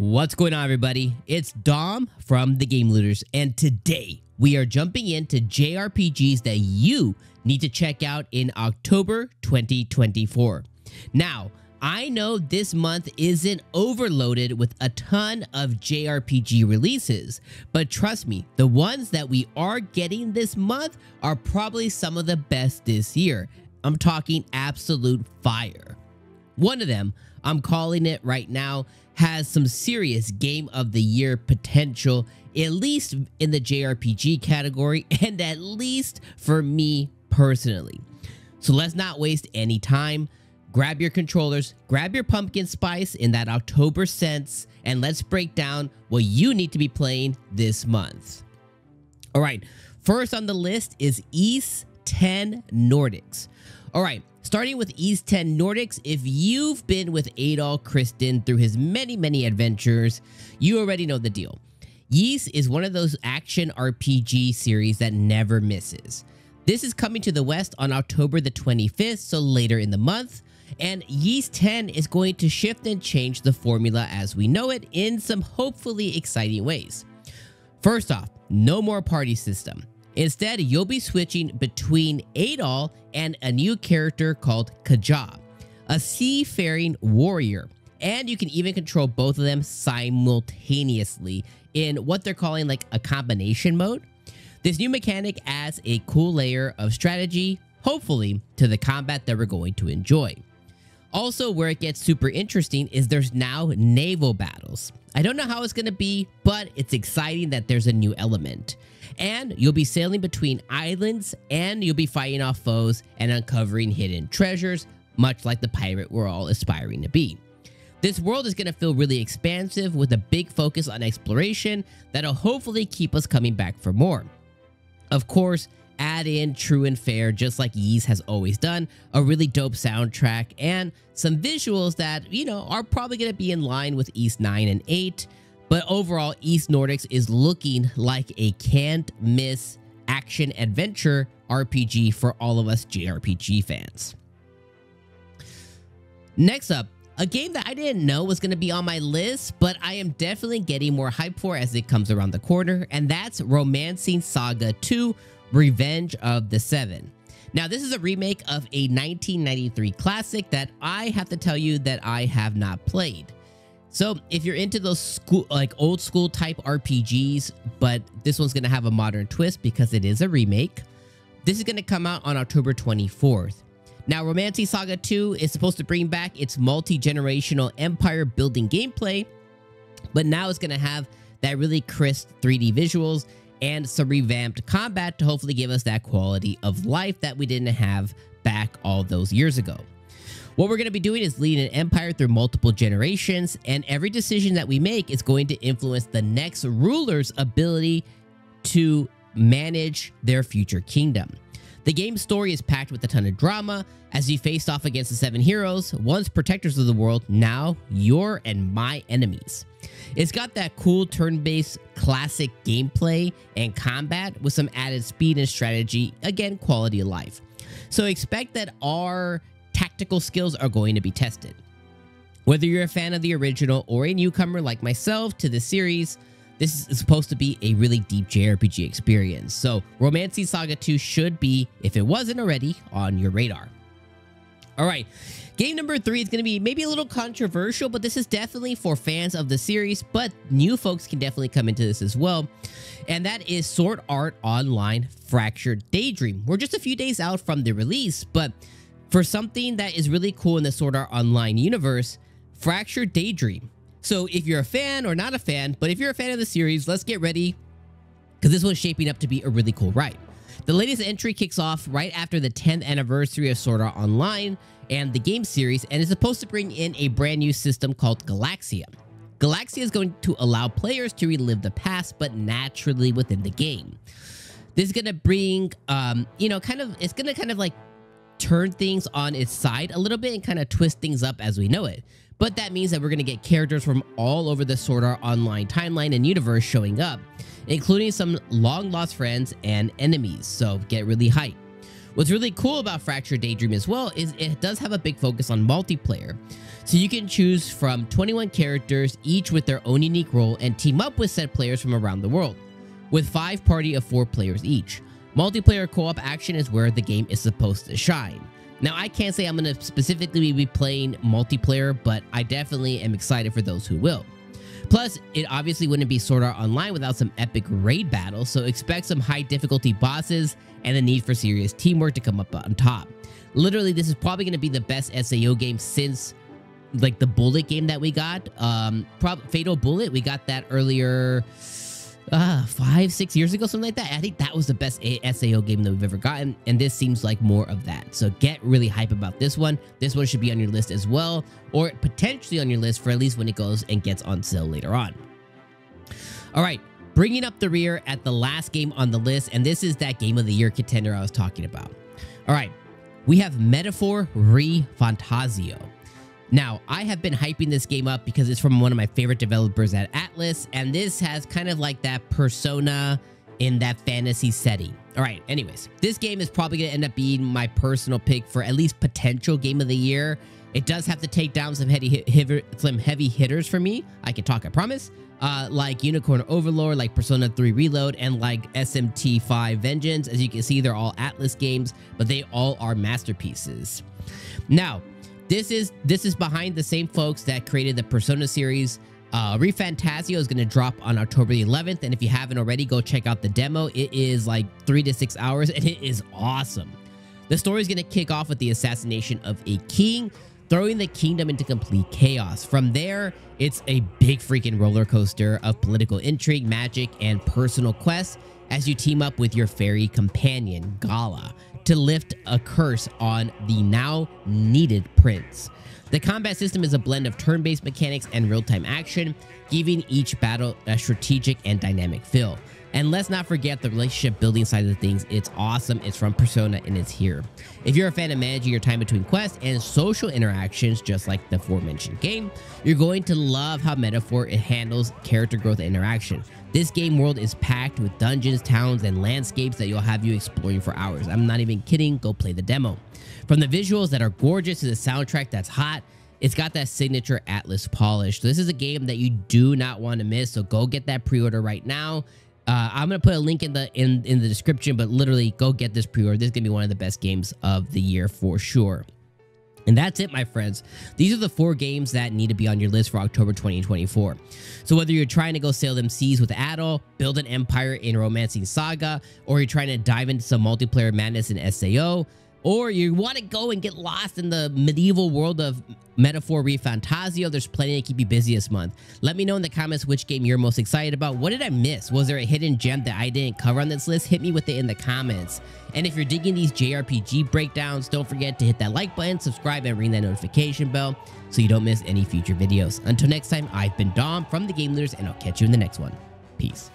What's going on, everybody? It's Dom from the Game Looters, and today we are jumping into JRPGs that you need to check out in October 2024. Now, I know this month isn't overloaded with a ton of JRPG releases, but trust me, the ones that we are getting this month are probably some of the best this year. I'm talking absolute fire. One of them, I'm calling it right now, has some serious game of the year potential, at least in the JRPG category, and at least for me personally. So let's not waste any time. Grab your controllers, grab your pumpkin spice in that October sense, and let's break down what you need to be playing this month. All right, first on the list is Ys 10 Nordics. All right, starting with Ys 10 Nordics, if you've been with Adol Christin through his many, many adventures, you already know the deal. Ys is one of those action RPG series that never misses. This is coming to the West on October the 25th, so later in the month, and Ys 10 is going to shift and change the formula as we know it in some hopefully exciting ways. First off, no more party system. Instead, you'll be switching between Adol and a new character called Karja, a seafaring warrior. And you can even control both of them simultaneously in what they're calling like a combination mode. This new mechanic adds a cool layer of strategy, hopefully, to the combat that we're going to enjoy. Also, where it gets super interesting is there's now naval battles. I don't know how it's going to be, but it's exciting that there's a new element. And you'll be sailing between islands and you'll be fighting off foes and uncovering hidden treasures, much like the pirate we're all aspiring to be. This world is going to feel really expansive with a big focus on exploration that'll hopefully keep us coming back for more. Of course, add in true and fair, just like Ys has always done, a really dope soundtrack, and some visuals that, you know, are probably going to be in line with Ys 9 and 8. But overall, Ys Nordics is looking like a can't miss action adventure RPG for all of us JRPG fans. Next up, a game that I didn't know was going to be on my list, but I am definitely getting more hype for as it comes around the corner, and that's Romancing Saga 2 Revenge of the Seven. Now, this is a remake of a 1993 classic that I have to tell you that I have not played. So if you're into those school, like old school type RPGs, but this one's going to have a modern twist because it is a remake, this is going to come out on October 24th. Now, Romancing Saga 2 is supposed to bring back its multi-generational empire building gameplay, but now it's going to have that really crisp 3D visuals and some revamped combat to hopefully give us that quality of life that we didn't have back all those years ago. What we're going to be doing is leading an empire through multiple generations, and every decision that we make is going to influence the next ruler's ability to manage their future kingdom. The game's story is packed with a ton of drama as you faced off against the seven heroes, once protectors of the world, now your and my enemies. It's got that cool turn-based classic gameplay and combat with some added speed and strategy, again, quality of life. So expect that our tactical skills are going to be tested. Whether you're a fan of the original or a newcomer like myself to the series, this is supposed to be a really deep JRPG experience. So Romancing Saga 2 should be, if it wasn't already, on your radar. All right, game number three is going to be maybe a little controversial, but this is definitely for fans of the series, but new folks can definitely come into this as well. And that is Sword Art Online Fractured Daydream. We're just a few days out from the release, but for something that is really cool in the Sword Art Online universe, Fractured Daydream. So if you're a fan or not a fan, but if you're a fan of the series, let's get ready because this one's shaping up to be a really cool ride. The latest entry kicks off right after the 10th anniversary of Sword Art Online and the game series and is supposed to bring in a brand new system called Galaxia. Galaxia is going to allow players to relive the past, but naturally within the game. This is going to bring, um, you know, kind of, it's going to kind of like turn things on its side a little bit and kind of twist things up as we know it. But that means that we're going to get characters from all over the Sword Art Online timeline and universe showing up, including some long lost friends and enemies, so get really hyped. What's really cool about Fractured Daydream as well is it does have a big focus on multiplayer. So you can choose from 21 characters, each with their own unique role, and team up with said players from around the world, with 5 party of 4 players each. Multiplayer co-op action is where the game is supposed to shine. Now, I can't say I'm going to specifically be playing multiplayer, but I definitely am excited for those who will. Plus, it obviously wouldn't be Sword Art Online without some epic raid battles, so expect some high difficulty bosses and the need for serious teamwork to come up on top. Literally, this is probably going to be the best SAO game since like the bullet game that we got. Um, Fatal Bullet, we got that earlier uh, five, six years ago, something like that. I think that was the best SAO game that we've ever gotten, and this seems like more of that. So get really hype about this one. This one should be on your list as well, or potentially on your list for at least when it goes and gets on sale later on. All right, bringing up the rear at the last game on the list, and this is that game of the year contender I was talking about. All right, we have Metaphor ReFantazio. Now, I have been hyping this game up because it's from one of my favorite developers at Atlus, and this has kind of like that persona in that fantasy setting. All right, anyways, this game is probably going to end up being my personal pick for at least potential game of the year. It does have to take down some heavy, some heavy hitters for me. I can talk, I promise. Uh, like Unicorn Overlord, like Persona 3 Reload, and like SMT5 Vengeance. As you can see, they're all Atlus games, but they all are masterpieces. Now, this is this is behind the same folks that created the Persona series. Uh, ReFantazio is going to drop on October the 11th, and if you haven't already, go check out the demo. It is like three to six hours, and it is awesome. The story is going to kick off with the assassination of a king, throwing the kingdom into complete chaos. From there, it's a big freaking roller coaster of political intrigue, magic, and personal quests as you team up with your fairy companion, Gala to lift a curse on the now needed prince. The combat system is a blend of turn-based mechanics and real-time action, giving each battle a strategic and dynamic feel. And let's not forget the relationship building side of things. It's awesome. It's from Persona and it's here. If you're a fan of managing your time between quests and social interactions, just like the aforementioned game, you're going to love how Metaphor it handles character growth and interaction. This game world is packed with dungeons, towns, and landscapes that you'll have you exploring for hours. I'm not even kidding. Go play the demo. From the visuals that are gorgeous to the soundtrack that's hot, it's got that signature Atlus polish. So this is a game that you do not want to miss. So go get that pre-order right now. Uh, I'm gonna put a link in the in in the description, but literally go get this pre-order. This is gonna be one of the best games of the year for sure. And that's it, my friends. These are the four games that need to be on your list for October 2024. So whether you're trying to go sail them seas with Adol, build an empire in Romancing Saga, or you're trying to dive into some multiplayer madness in SAO, or you want to go and get lost in the medieval world of Metaphor ReFantazio, there's plenty to keep you busy this month. Let me know in the comments which game you're most excited about. What did I miss? Was there a hidden gem that I didn't cover on this list? Hit me with it in the comments. And if you're digging these JRPG breakdowns, don't forget to hit that like button, subscribe, and ring that notification bell so you don't miss any future videos. Until next time, I've been Dom from The Game Looters, and I'll catch you in the next one. Peace.